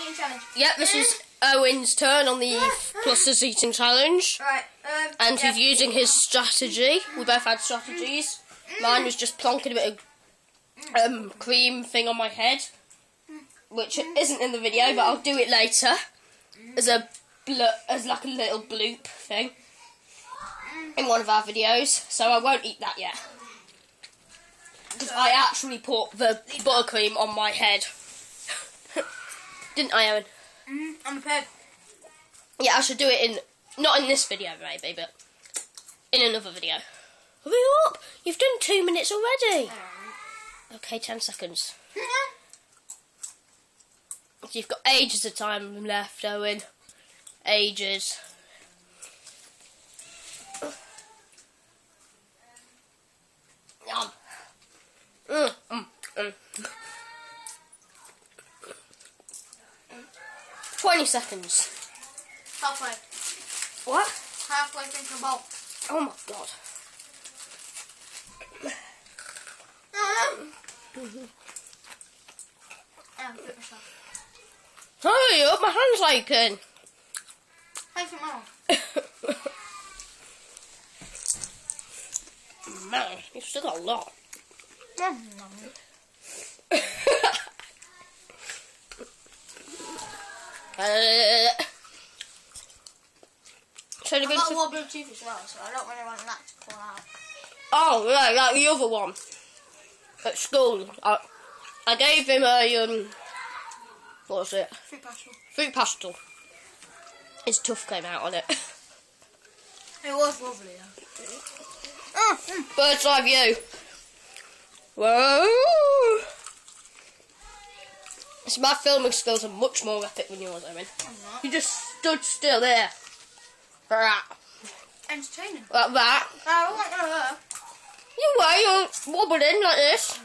eating challenge. Yep, this is Owen's turn on the pluses eating challenge. Right. Um, And yeah. he's using his strategy. We both had strategies. Mine was just plonking a bit of um, cream thing on my head, which isn't in the video, but I'll do it later as a as like a little bloop thing in one of our videos. So I won't eat that yet because I actually put the buttercream on my head, didn't I, Owen? Mm, I'm prepared. Yeah, I should do it in not in this video maybe, but in another video. Hurry up! You've done two minutes already. Okay, ten seconds. You've got ages of time left, Owen. Ages. Yum. Mm, mm, mm. Twenty seconds. Halfway. What? Halfway drinking a bowl. Oh my god. Yeah, do it myself. Hurry up, my hand's aching. Thank you, Mum. Man, you've still got a lot. Mm-hmm. uh, have I've got to- wobbly tooth as well, so I don't really want that to fall out. Oh, right, like the other one at school. I, I gave him a um, what was it? Fruit pastel. Fruit pastel. His tooth came out on it. It was lovely though. Bird's eye view. Whoa! So my filming skills are much more epic than yours, I mean. You just stood still there. Like that. Entertaining. Like that. Oh, I want You were, you're wobbling like this.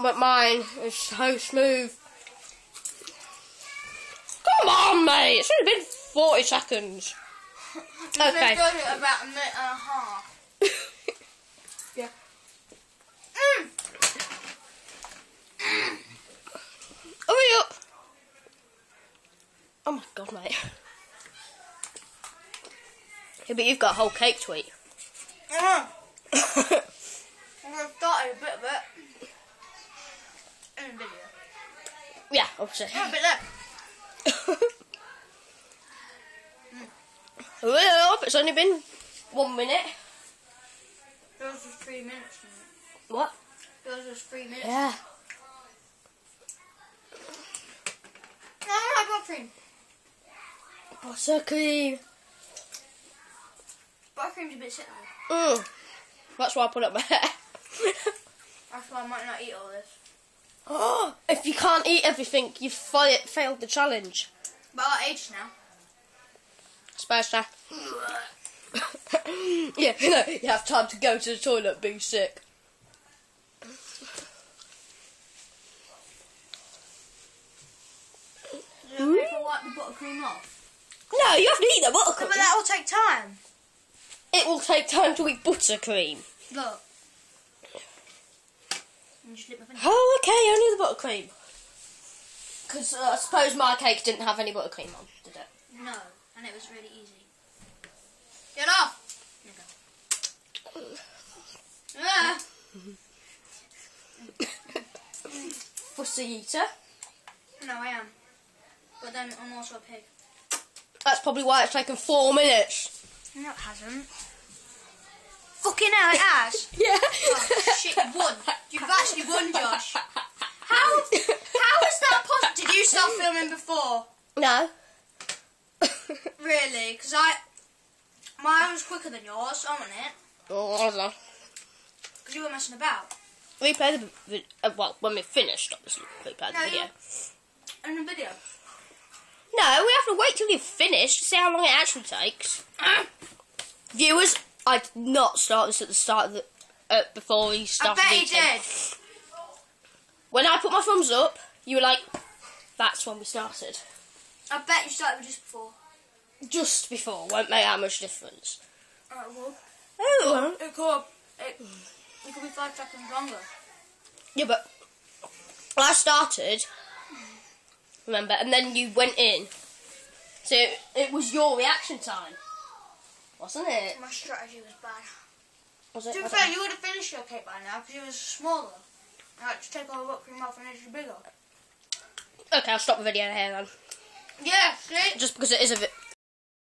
But mine is so smooth. Come on, mate. It should have been 40 seconds. Okay. We've done it about a minute and a half. yeah. Mm. Hurry up! Oh my god, mate. Yeah, but you've got a whole cake to eat. Uh-huh. I'm going to start a bit of it. In the video. yeah, obviously. Yeah, a bit left. Hurry up, it's only been one minute. Yours was three minutes. What? Yours was three minutes. Yeah. No, I got cream. Buttercream. Buttercream's a bit sick though. Mm. That's why I put up my hair. That's why I might not eat all this. oh, if you can't eat everything, you've failed the challenge. But I ages now. Space time. yeah, no, you have time to go to the toilet, be sick. It okay if I wipe the buttercream off? No, you have to eat the buttercream. But that will take time. It will take time to eat buttercream. Look. And just lick my finger. Oh, okay, only the buttercream. Because uh, I suppose my cake didn't have any buttercream on, did it? No, and it was really easy. Get off! Ah, Fussy eater. no, I am. But then I'm also a pig. That's probably why it's taken four minutes. No, it hasn't. Fucking hell, it has. Yeah. Oh, shit, you won. You've actually won, Josh. How, how is that possible? Did you start filming before? No. Really? Because I... Mine was quicker than yours, I'm on it. oh, I don't know. Because you were messing about. Replay the vi- uh, well when we finished, obviously. Replay the No, video. you- In the video. No, we have to wait till you've finished to see how long it actually takes. Viewers, I did not start this at the start of the uh, before we started. I bet you eating. did. When I put my thumbs up, you were like, "That's when we started." I bet you started just before. Just before won't make that much difference. Alright, well. Oh, It could. It, it could be five seconds longer. yeah, but I started Remember? And then you went in. So it, was your reaction time. Wasn't it? My strategy was bad. Was it? To be fair, you would have finished your cake by now because it was smaller. I had to take all the whipped cream off and it's bigger. Okay, I'll stop the video here then. Yeah, see? Just because it is a bit